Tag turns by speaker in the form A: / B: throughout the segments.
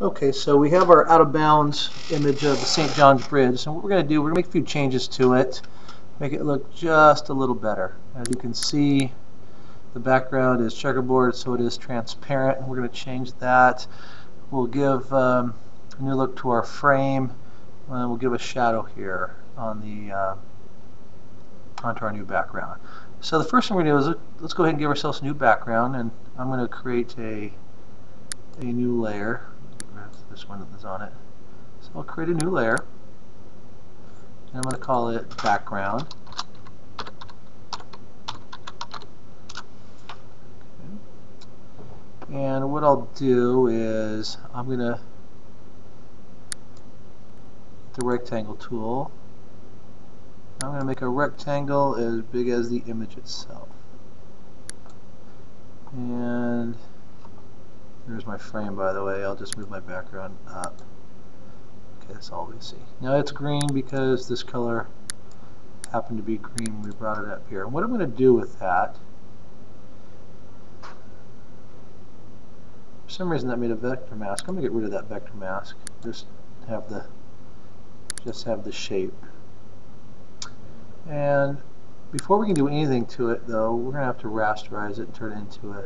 A: Okay, so we have our out of bounds image of the St. John's Bridge. And what we're going to do, we're going to make a few changes to it, make it look just a little better. As you can see, the background is checkerboard, so it is transparent. And we're going to change that. We'll give um, a new look to our frame, and we'll give a shadow here on the uh, onto our new background. So the first thing we're going to do is let's go ahead and give ourselves a new background, and I'm going to create a a new layer this one that's on it. So I'll create a new layer. And I'm going to call it background. And what I'll do is I'm going to the rectangle tool. I'm going to make a rectangle as big as the image itself. And there's my frame, by the way. I'll just move my background up. Okay, that's all we see. Now it's green because this color happened to be green we brought it up here. And what I'm going to do with that, for some reason that made a vector mask. I'm going to get rid of that vector mask. Just have the just have the shape. And before we can do anything to it, though, we're going to have to rasterize it and turn it into a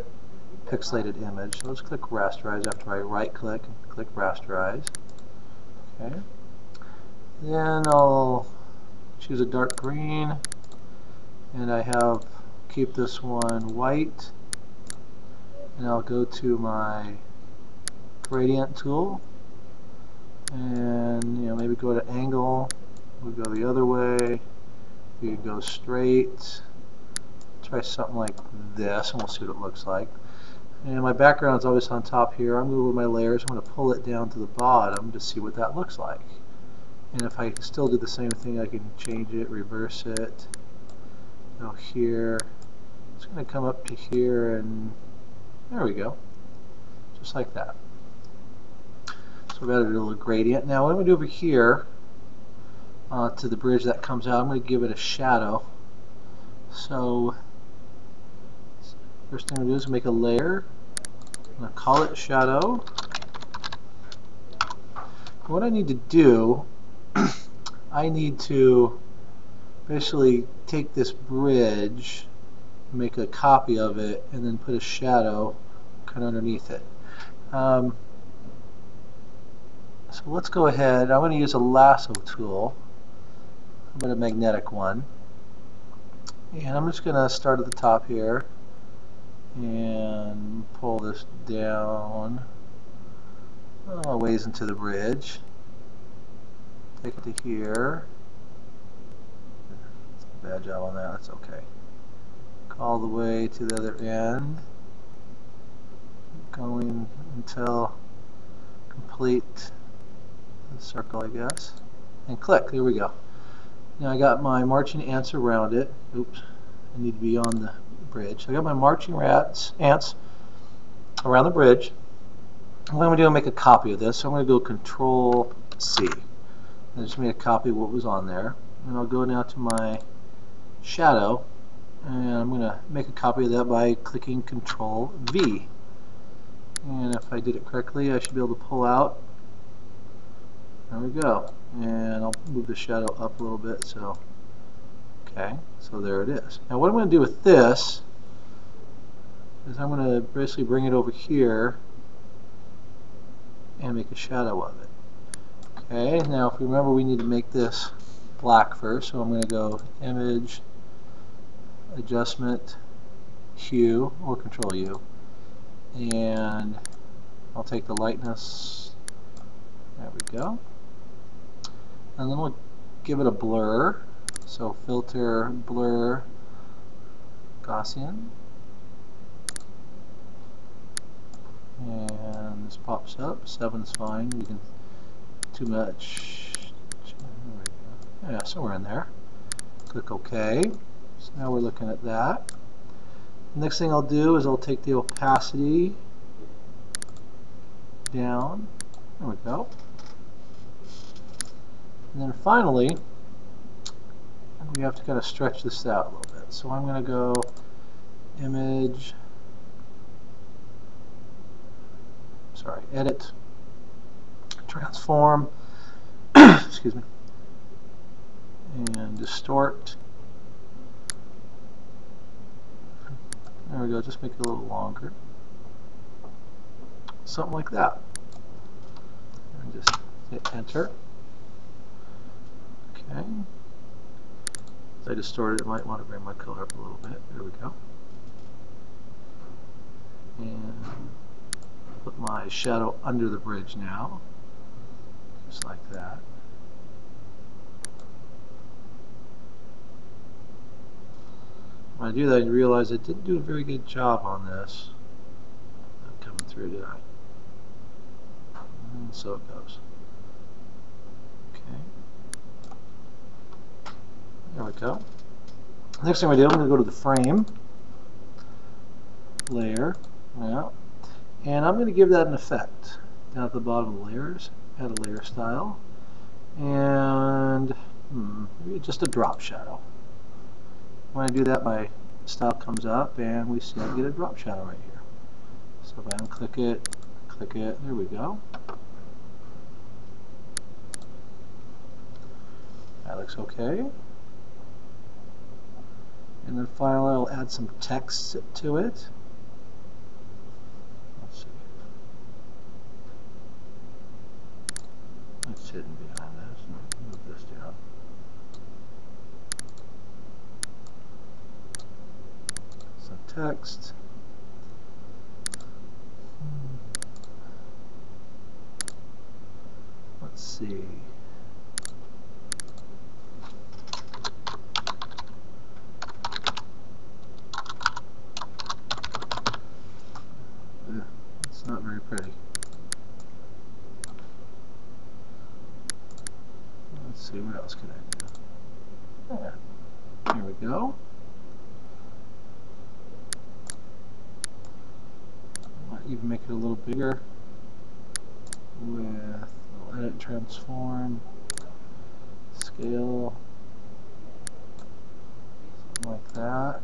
A: pixelated image. So let's click rasterize after I right click and click rasterize. Okay. Then I'll choose a dark green and I have keep this one white and I'll go to my gradient tool and you know maybe go to angle we go the other way we go straight try something like this and we'll see what it looks like and my background is always on top here. I'm going to move my layers. I'm going to pull it down to the bottom to see what that looks like. And if I still do the same thing, I can change it, reverse it. Now here, it's going to come up to here, and there we go. Just like that. So we've added a little gradient. Now what I'm going to do over here uh, to the bridge that comes out, I'm going to give it a shadow. So First thing I'm going to do is make a layer. I'm going to call it shadow. What I need to do, I need to basically take this bridge, make a copy of it, and then put a shadow kind of underneath it. Um, so let's go ahead. I'm going to use a lasso tool. I'm going magnetic one. And I'm just going to start at the top here and pull this down a ways into the bridge. Take it to here. Bad job on that, that's okay. All the way to the other end. Going until complete the circle, I guess. And click, there we go. Now I got my marching ants around it. Oops, I need to be on the bridge. So I got my marching rats, ants around the bridge. What I'm going to do is make a copy of this. So I'm going to go Control C. I just made a copy of what was on there. And I'll go now to my shadow and I'm going to make a copy of that by clicking Control V. And if I did it correctly, I should be able to pull out. There we go. And I'll move the shadow up a little bit so Okay, so there it is. Now what I'm going to do with this is I'm going to basically bring it over here and make a shadow of it. Okay, now if you remember we need to make this black first, so I'm going to go Image, Adjustment, Hue, or Control U, and I'll take the lightness, there we go, and then we'll give it a blur, so filter, blur, Gaussian. And this pops up. Seven's fine. Can too much. Yeah, somewhere in there. Click OK. So now we're looking at that. Next thing I'll do is I'll take the opacity down. There we go. And then finally, we have to kind of stretch this out a little bit. So I'm going to go image, sorry, edit, transform, excuse me, and distort. There we go, just make it a little longer. Something like that. And just hit enter. Okay. As I distort it, I might want to bring my color up a little bit. There we go. And put my shadow under the bridge now. Just like that. When I do that, I realize I didn't do a very good job on this. Not coming through, I? And so it goes. Okay. There we go. Next thing we do, I'm going to go to the frame layer. Yeah. And I'm going to give that an effect. Down at the bottom of layers, add a layer style. And hmm, maybe just a drop shadow. When I do that, my style comes up and we see I get a drop shadow right here. So if I unclick it, click it, there we go. That looks okay. And then finally I'll add some text to it. Let's see. It's hidden behind this. Move this down. Some text. Hmm. Let's see. It's not very pretty. Let's see, what else can I do? There. Here we go. Might even make it a little bigger with edit transform scale like that.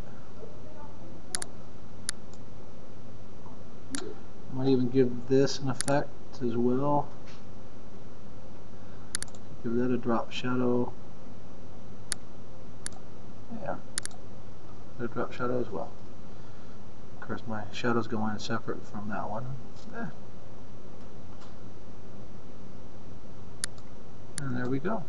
A: Might even give this an effect as well. Give that a drop shadow. Yeah, a drop shadow as well. Of course, my shadow's going separate from that one. Eh. And there we go.